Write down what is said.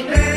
Happy birthday.